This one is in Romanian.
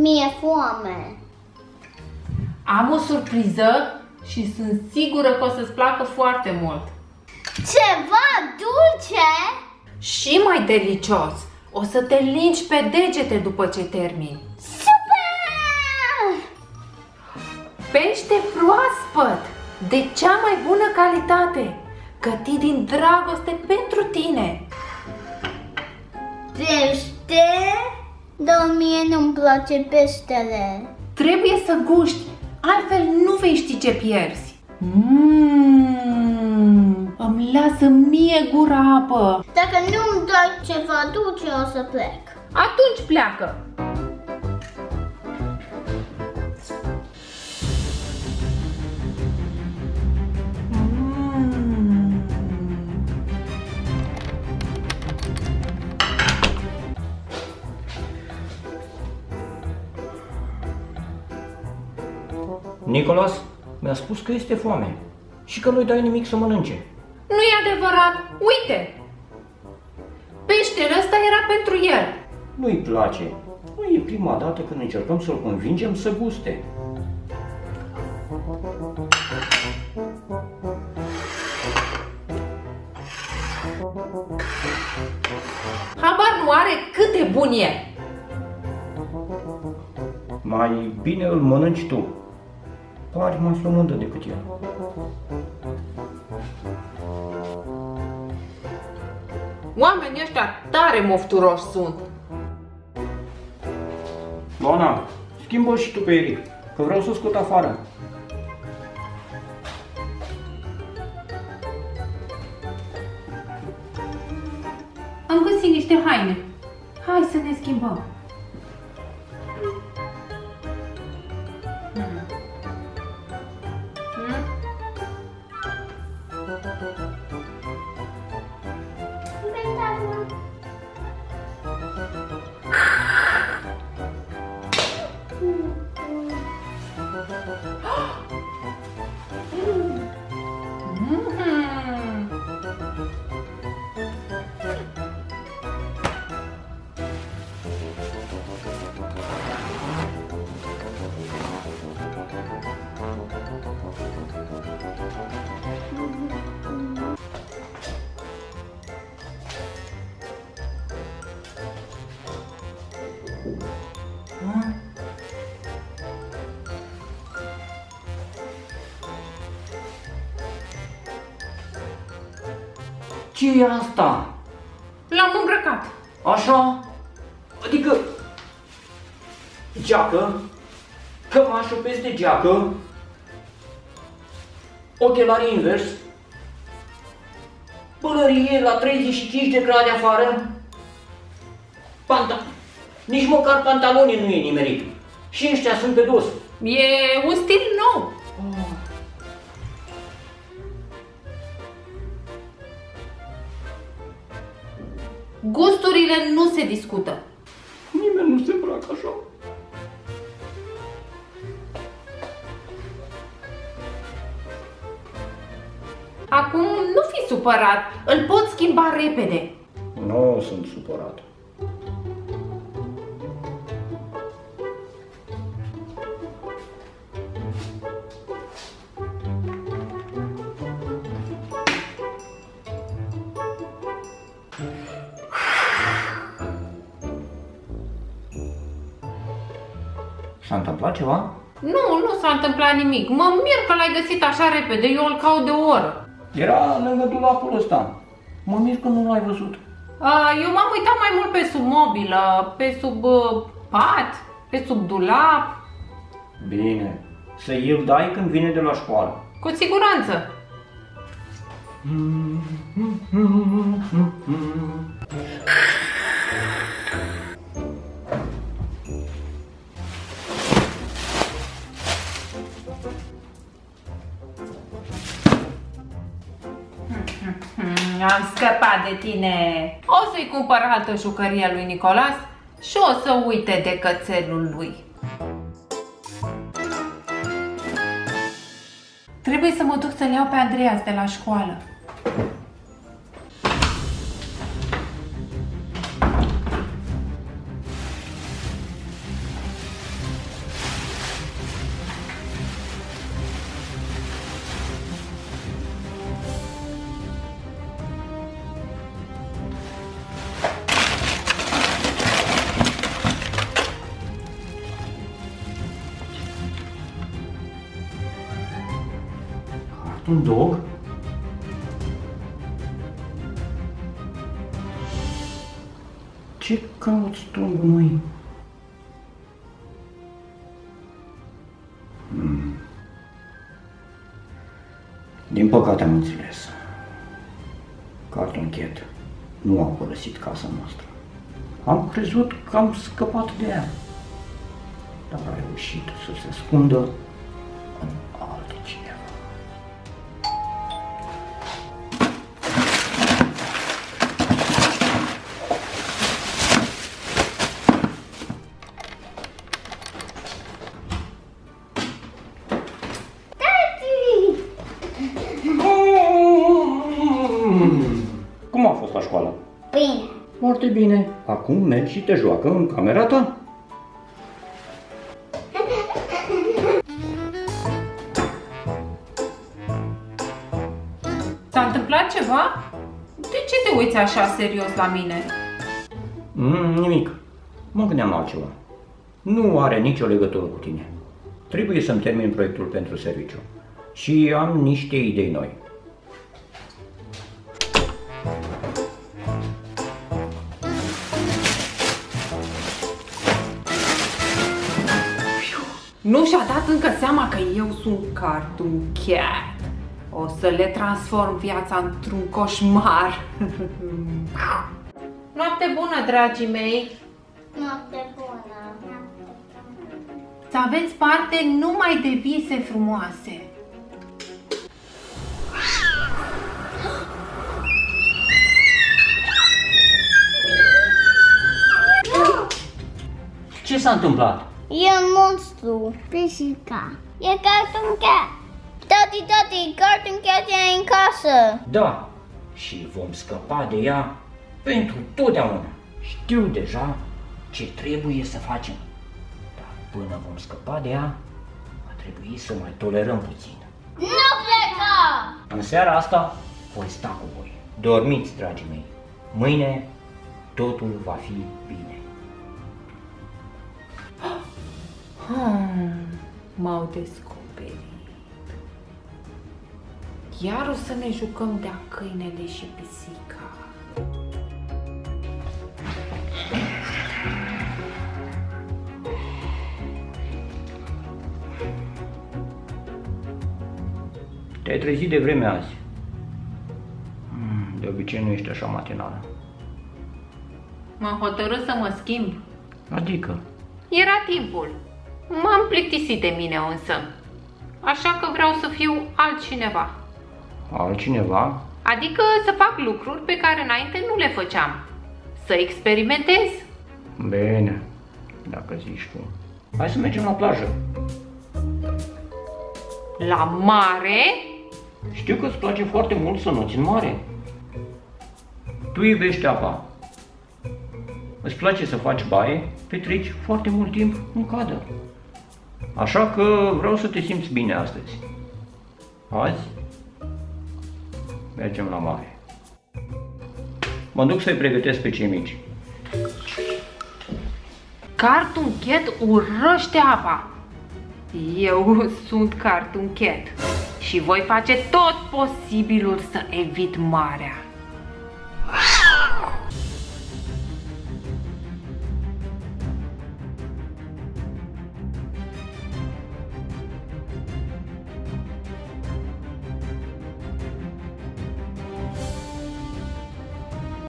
Mi-e foame. Am o surpriză și sunt sigură că o să-ți placă foarte mult. Ceva dulce? Și mai delicios! O să te lingi pe degete după ce termini. Super! Pește proaspăt, de cea mai bună calitate, gătit din dragoste pentru tine. Pește? Dar mie nu-mi place peștele. Trebuie să guști, altfel nu vei ști ce pierzi. Mmm, îmi lasă mie gura apă. Dacă nu-mi dai ceva dulce, o să plec. Atunci pleacă. Nicolas mi-a spus că este foame și că nu-i dai nimic să mănânce. Nu e adevărat. Uite! Peștele ăsta era pentru el. Nu-i place. Nu e prima dată când încercăm să-l convingem să guste. Habar nu are cât de bun e. Mai bine îl mănânci tu. Pari mai flămândă decât el. Oamenii ăștia tare mofturoși sunt. Lona, schimbă și tu pe Eric, că vreau să scot afară. Am găsit niște haine. Hai să ne schimbăm. Ce e asta? L-am îmbrăcat. Așa? Adică geacă, cămașul peste geacă, ochelari invers, pălărie la 35 de grade afară, panta, nici măcar pantalonii nu e nimerit. Și ăștia sunt pe dos. E un stil nou. Gusturile nu se discută. Nimeni nu se îmbracă așa. Acum nu fi supărat, îl pot schimba repede. Nu sunt supărat. S-a întâmplat ceva? Nu, nu s-a întâmplat nimic. Mă mir că l-ai găsit așa repede, eu îl caut de o oră. Era lângă dulapul ăsta. Mă mir că nu l-ai văzut. A, Eu m-am uitat mai mult pe sub mobilă, pe sub uh, pat, pe sub dulap, Bine. Să îl dai când vine de la școală. cu siguranță. Hmm, tine. O să-i cumpăr altă jucărie lui Nicolas și o să uite de cățelul lui. Trebuie să mă duc să-l iau pe Andreas de la școală. Un dog? Ce cauți tu în gunoi? Hmm. Din păcate am înțeles. Carton Cat nu a părăsit casa noastră. Am crezut că am scăpat de ea, dar a reușit să se ascundă Foarte bine. Acum mergi și te joacă în camera ta. S-a întâmplat ceva? De ce te uiți așa serios la mine? Mm, nimic. Mă gândeam la altceva. Nu are nicio legătură cu tine. Trebuie să-mi termin proiectul pentru serviciu. Și am niște idei noi. Nu și-a dat încă seama că eu sunt Cartoon Cat. O să le transform viața într-un coșmar. Noapte bună, dragii mei! Noapte bună. Să aveți parte numai de vise frumoase. Ce s-a întâmplat? E un monstru. Pisica. E Cartoon Cat. Tati, tati, Cartoon Cat e în casă. Da, și vom scăpa de ea pentru totdeauna. Știu deja ce trebuie să facem. Dar până vom scăpa de ea, va trebui să mai tolerăm puțin. Nu pleca! În seara asta voi sta cu voi. Dormiți, dragii mei. Mâine totul va fi bine. Hmm, m-au descoperit. Iar o să ne jucăm de-a câinele și pisica. Te-ai trezit de vreme azi. Mm, De obicei nu ești așa matinală. M-am hotărât să mă schimb. Adică, Era timpul. M-am plictisit de mine însă. Așa că vreau să fiu altcineva. altcineva? Adică să fac lucruri pe care înainte nu le făceam. Să experimentez. Bine, dacă zici tu. Hai să mergem la plajă. La mare? Știu că îți place foarte mult să noți în mare. Tu iubești apa. Îți place să faci baie, petreci foarte mult timp în cadă. Așa că vreau să te simți bine astăzi. Azi mergem la mare. Mă duc să-i pregătesc pe cei mici. Cartoon Cat urăște apa. Eu sunt Cartoon Cat și voi face tot posibilul să evit marea.